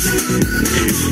if